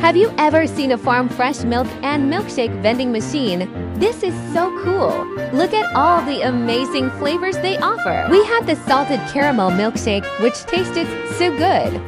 Have you ever seen a farm fresh milk and milkshake vending machine? This is so cool. Look at all the amazing flavors they offer. We had the salted caramel milkshake, which tasted so good.